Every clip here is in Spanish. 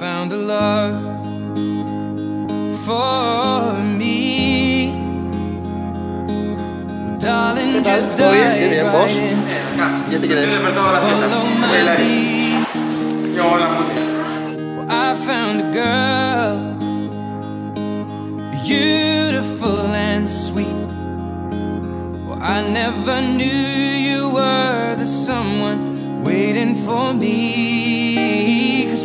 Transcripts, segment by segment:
found a love for me. Darling, just dive bien, vos? Ya te quedé. Follow my lead. Well, I found a girl, beautiful and sweet. I never knew you were the someone waiting for me. Cause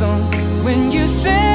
song. When you say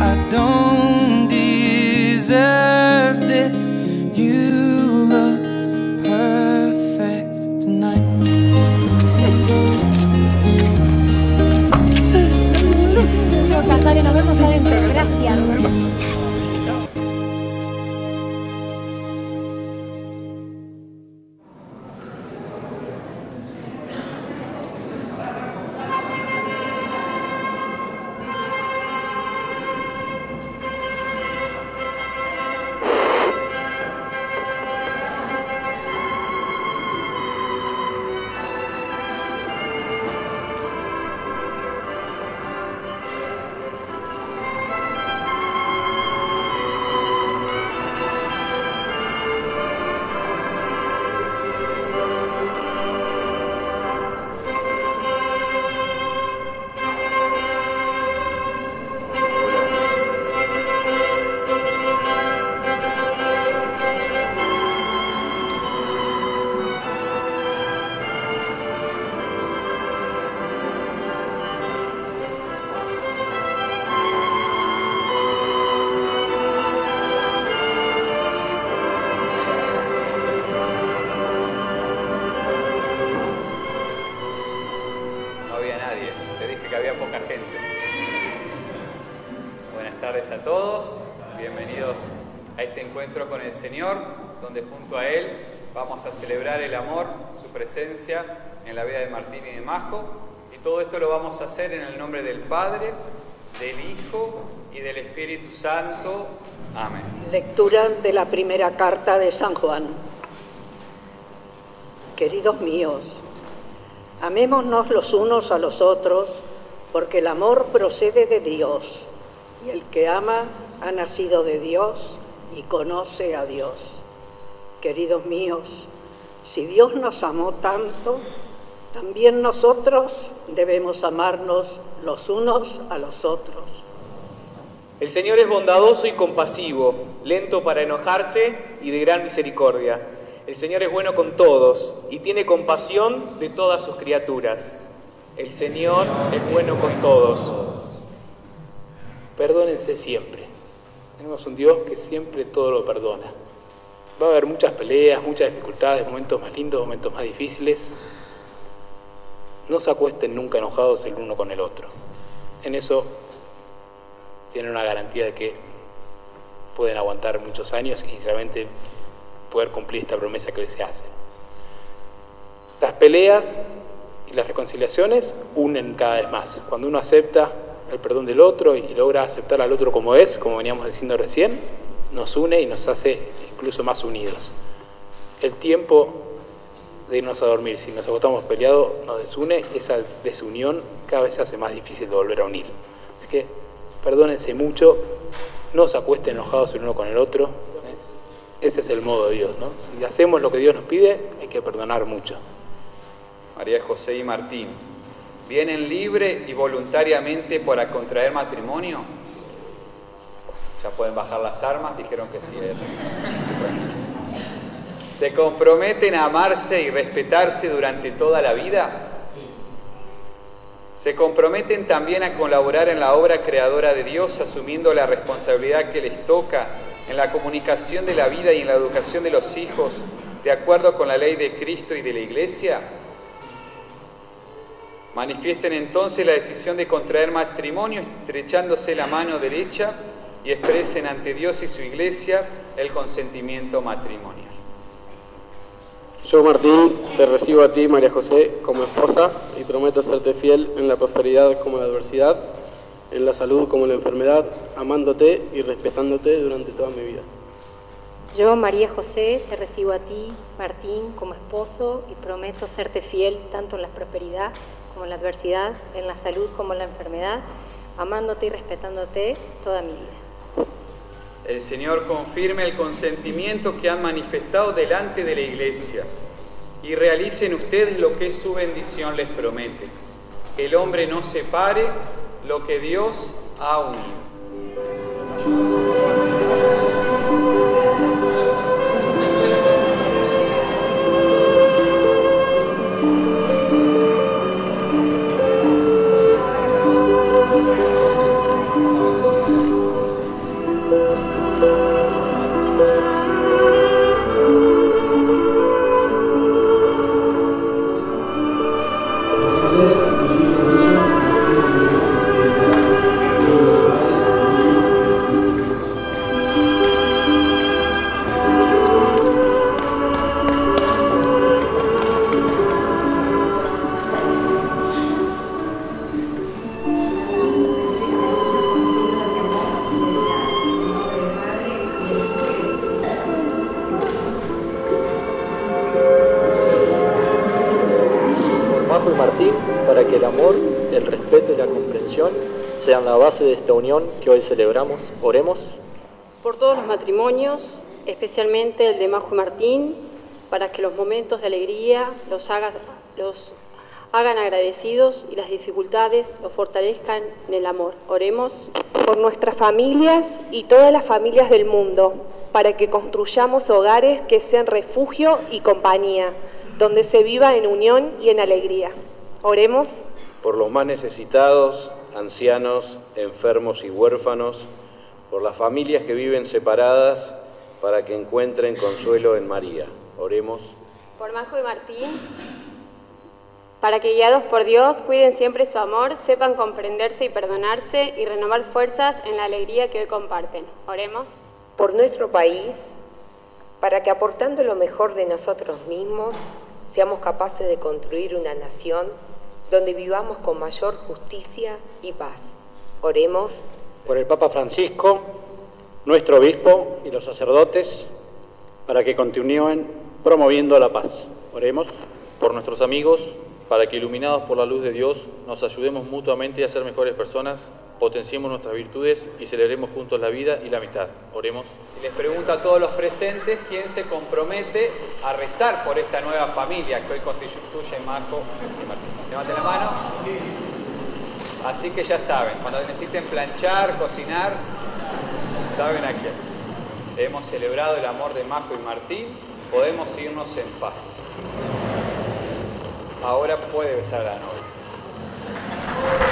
i don't Bienvenidos a este encuentro con el Señor, donde junto a Él vamos a celebrar el amor, su presencia en la vida de Martín y de Majo. Y todo esto lo vamos a hacer en el nombre del Padre, del Hijo y del Espíritu Santo. Amén. Lectura de la primera carta de San Juan. Queridos míos, amémonos los unos a los otros, porque el amor procede de Dios, y el que ama ha nacido de Dios y conoce a Dios. Queridos míos, si Dios nos amó tanto, también nosotros debemos amarnos los unos a los otros. El Señor es bondadoso y compasivo, lento para enojarse y de gran misericordia. El Señor es bueno con todos y tiene compasión de todas sus criaturas. El Señor es bueno con todos. Perdónense siempre. Tenemos un Dios que siempre todo lo perdona. Va a haber muchas peleas, muchas dificultades, momentos más lindos, momentos más difíciles. No se acuesten nunca enojados el uno con el otro. En eso tienen una garantía de que pueden aguantar muchos años y realmente poder cumplir esta promesa que hoy se hace. Las peleas y las reconciliaciones unen cada vez más. Cuando uno acepta el perdón del otro y logra aceptar al otro como es, como veníamos diciendo recién, nos une y nos hace incluso más unidos. El tiempo de irnos a dormir, si nos acostamos peleados, nos desune esa desunión cada vez se hace más difícil de volver a unir. Así que perdónense mucho, no se acuesten enojados el uno con el otro. Ese es el modo de Dios, ¿no? Si hacemos lo que Dios nos pide, hay que perdonar mucho. María José y Martín, ¿vienen libre y voluntariamente para contraer matrimonio? Ya pueden bajar las armas, dijeron que sí. ¿Se comprometen a amarse y respetarse durante toda la vida? Se comprometen también a colaborar en la obra creadora de Dios, asumiendo la responsabilidad que les toca en la comunicación de la vida y en la educación de los hijos, de acuerdo con la ley de Cristo y de la Iglesia? Manifiesten entonces la decisión de contraer matrimonio estrechándose la mano derecha y expresen ante Dios y su Iglesia el consentimiento matrimonial. Yo, Martín, te recibo a ti, María José, como esposa y prometo serte fiel en la prosperidad como en la adversidad, en la salud como en la enfermedad, amándote y respetándote durante toda mi vida. Yo, María José, te recibo a ti, Martín, como esposo y prometo serte fiel tanto en la prosperidad como la adversidad, en la salud como la enfermedad, amándote y respetándote toda mi vida. El Señor confirme el consentimiento que han manifestado delante de la Iglesia y realicen ustedes lo que su bendición les promete. Que el hombre no separe lo que Dios ha unido. Y Martín, para que el amor, el respeto y la comprensión sean la base de esta unión que hoy celebramos. Oremos. Por todos los matrimonios, especialmente el de Majo y Martín, para que los momentos de alegría los hagan agradecidos y las dificultades los fortalezcan en el amor. Oremos. por nuestras familias y todas las familias del mundo, para que construyamos hogares que sean refugio y compañía, donde se viva en unión y en alegría. Oremos. por los más necesitados, ancianos, enfermos y huérfanos, por las familias que viven separadas, para que encuentren consuelo en María. Oremos. Por Majo y Martín, para que guiados por Dios cuiden siempre su amor, sepan comprenderse y perdonarse y renovar fuerzas en la alegría que hoy comparten. Oremos. Por nuestro país, para que aportando lo mejor de nosotros mismos, seamos capaces de construir una nación donde vivamos con mayor justicia y paz. Oremos. Por el Papa Francisco, nuestro obispo y los sacerdotes, para que continúen promoviendo la paz. Oremos. Por nuestros amigos, para que iluminados por la luz de Dios nos ayudemos mutuamente a ser mejores personas, potenciemos nuestras virtudes y celebremos juntos la vida y la amistad. Oremos. Y les pregunto a todos los presentes quién se compromete a rezar por esta nueva familia que hoy constituye Marco y Martín. Levanten la mano. Así que ya saben, cuando necesiten planchar, cocinar, saben a quién. Hemos celebrado el amor de Marco y Martín, podemos irnos en paz. Ahora puede besar a la novia.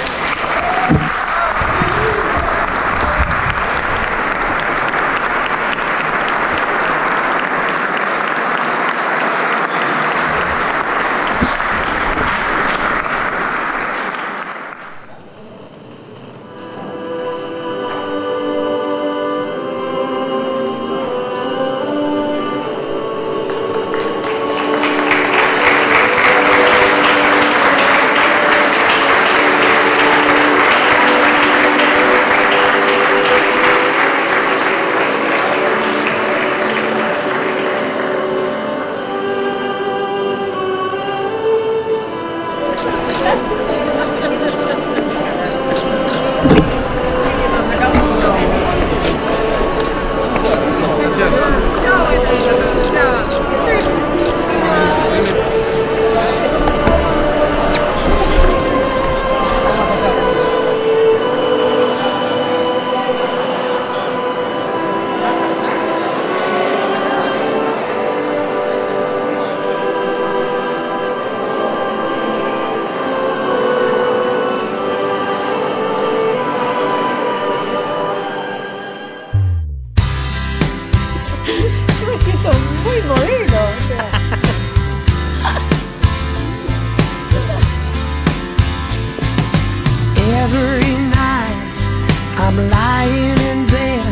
I'm lying in bed,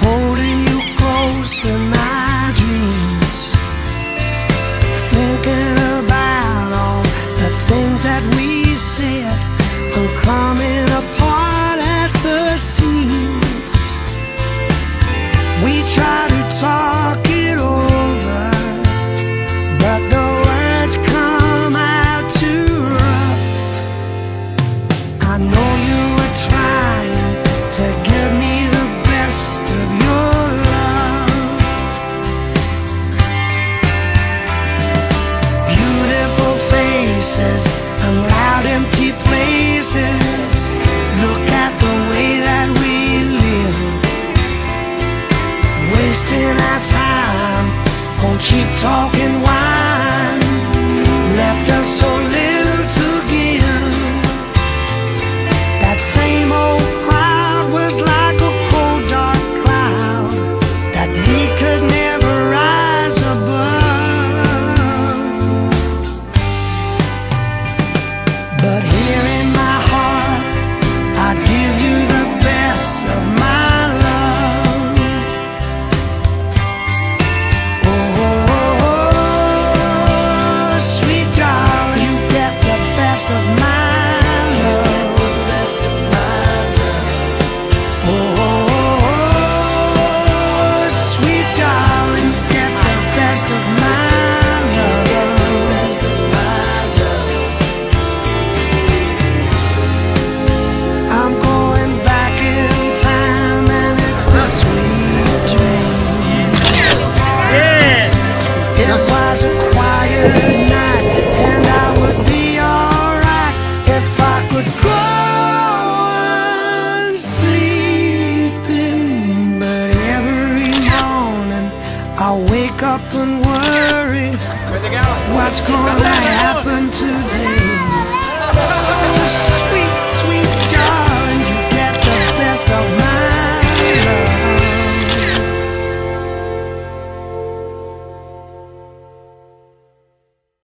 holding you close in my dreams, thinking about all the things that we said. I'm coming apart at the seams. We try to talk it over, but the words come out too rough. I know you of my